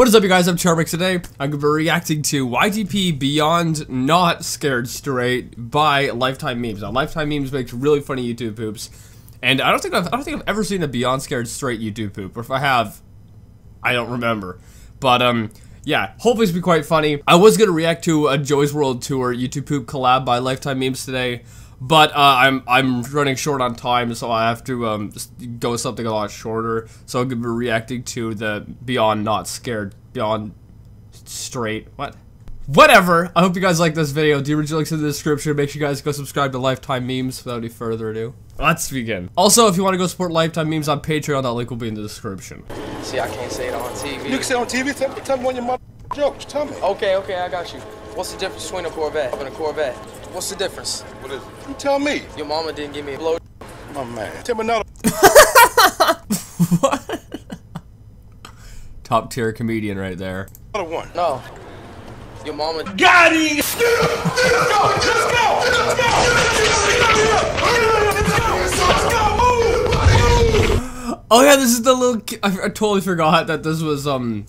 What is up, you guys? I'm Charmx. Today, I'm going to be reacting to YTP Beyond Not Scared Straight by Lifetime Memes. Now, Lifetime Memes makes really funny YouTube poops, and I don't think I've, I don't think I've ever seen a Beyond Scared Straight YouTube poop, or if I have, I don't remember. But um, yeah, hopefully it's be quite funny. I was gonna react to a Joy's World Tour YouTube poop collab by Lifetime Memes today, but uh, I'm I'm running short on time, so I have to um, go with something a lot shorter. So I'm gonna be reacting to the Beyond Not Scared, Beyond Straight. What? Whatever. I hope you guys like this video. The original links in the description. Make sure you guys go subscribe to Lifetime Memes. Without any further ado, let's begin. Also, if you want to go support Lifetime Memes on Patreon, that link will be in the description. See, I can't say it on TV. You can say it on TV. Tell, tell me one of your mother jokes. Tell me. Okay, okay, I got you. What's the difference between a Corvette and a Corvette? What's the difference? What is it? You tell me. Your mama didn't give me a blow. My man. Tell me another. what? Top tier comedian right there. Another one. No. Your mama. Got him. Let's go. Let's go. Let's go. Let's go. Move. Oh yeah, this is the little. I, I totally forgot that this was um,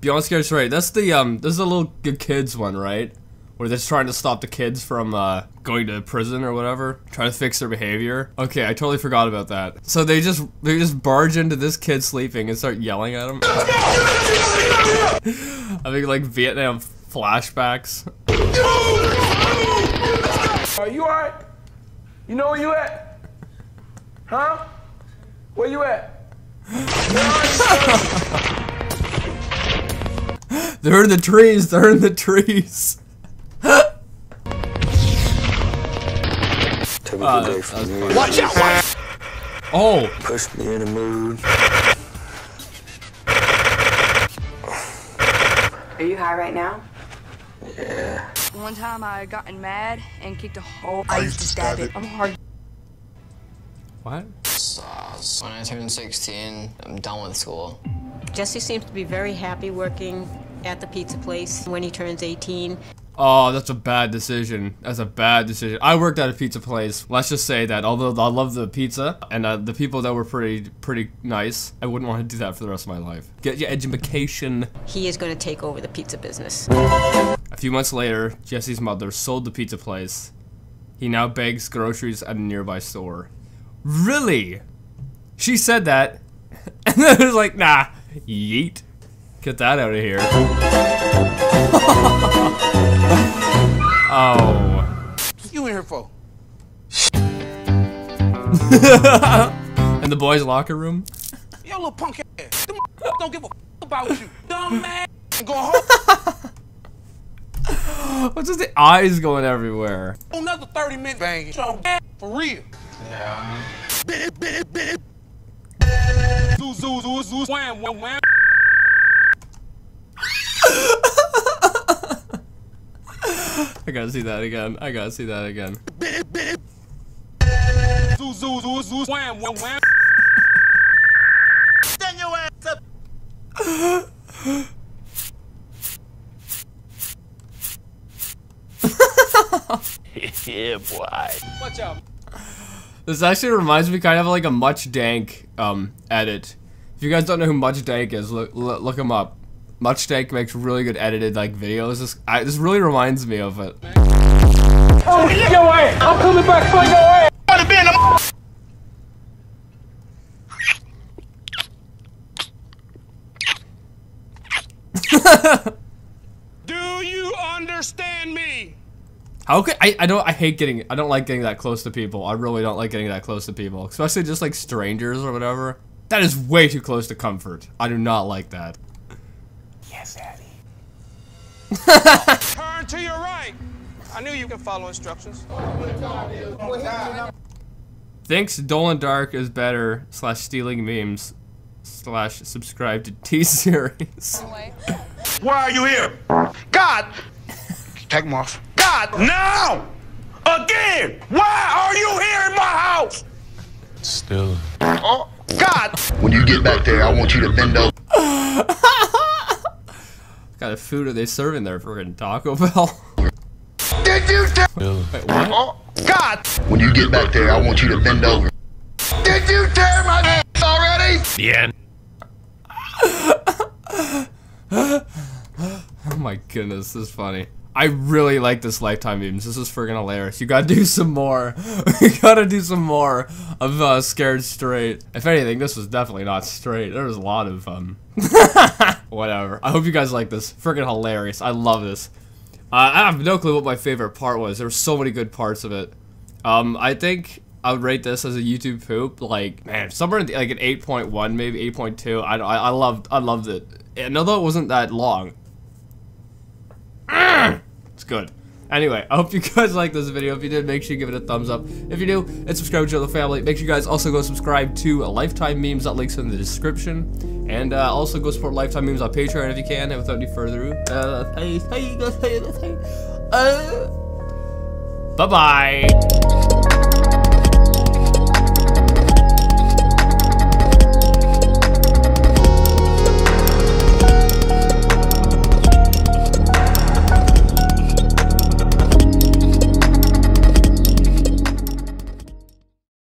Beyond Scared Straight. That's the um, this is the little g- kids one, right? Where they're trying to stop the kids from uh, going to prison or whatever, trying to fix their behavior. Okay, I totally forgot about that. So they just they just barge into this kid sleeping and start yelling at him. I think like Vietnam flashbacks. Are you alright? You know where you at? Huh? Where you at? They're in the trees. They're in the trees. Typical day that- was uh, funny. Watch out. Watch. Oh, Push me in the mood. Are you high right now? Yeah. One time I gotten mad and kicked a hole. I used to stab it. I'm hard. what? When I turn 16, I'm done with school. Jesse seems to be very happy working at the pizza place when he turns 18. Oh, that's a bad decision. That's a bad decision. I worked at a pizza place. Let's just say that although I love the pizza and uh, the people that were pretty pretty nice, I wouldn't want to do that for the rest of my life. Get your education. He is going to take over the pizza business. A few months later, Jesse's mother sold the pizza place. He now begs groceries at a nearby store. Really? She said that, and then it was like, nah, yeet. Get that out of here. oh. You in here for? In the boys' locker room. Yo, little punk ass. Them don't give a about you. Dumb man. Go home. What's with the eyes going everywhere? Another 30 minutes banging. So, for real. Yeah. Zoo, zoo, zoo, zoo, wham, wham, wham. Gotta see that again. I gotta see that again. This actually reminds me kind of like a Much Dank um, edit. If you guys don't know who Much Dank is, look, look him up. Much Dank makes really good edited like videos. This I, this really reminds me of it. Oh, your ass! I'm coming back for your ass! Wanna be in the Do you understand me? How can I? I don't. I hate getting. I don't like getting that close to people. I really don't like getting that close to people, especially just like strangers or whatever. That is way too close to comfort. I do not like that. Yes, Daddy. Turn to your right. I knew you can follow instructions. Thinks Dolan Dark is better slash stealing memes slash subscribe to T series. Why are you here? God! Take them off. God, now! Again! Why are you here in my house? Still. Oh, God! When you get back there, I want you to bend over. What kind of food are they serving there for in Taco Bell? Did you tell? Wait, what? Oh, God! When you get back there, I want you to bend over. Did you tear my ass already? Yeah. oh my goodness, this is funny. I really like this lifetime memes. This is friggin' hilarious. You gotta do some more. you gotta do some more of uh, scared straight. If anything, this was definitely not straight. There was a lot of um. Whatever. I hope you guys like this. Friggin' hilarious. I love this. Uh, I have no clue what my favorite part was. There were so many good parts of it. Um, I think I would rate this as a YouTube poop. Like, man, somewhere the, like an 8.1, maybe 8.2. I, I, I loved, I loved it. And although it wasn't that long, it's good. Anyway, I hope you guys like this video. If you did, make sure you give it a thumbs up. If you do, and subscribe to the family. Make sure you guys also go subscribe to Lifetime Memes. That links in the description. And uh, also go support Lifetime Memes on Patreon if you can. And without any further ado, uh, uh, bye-bye.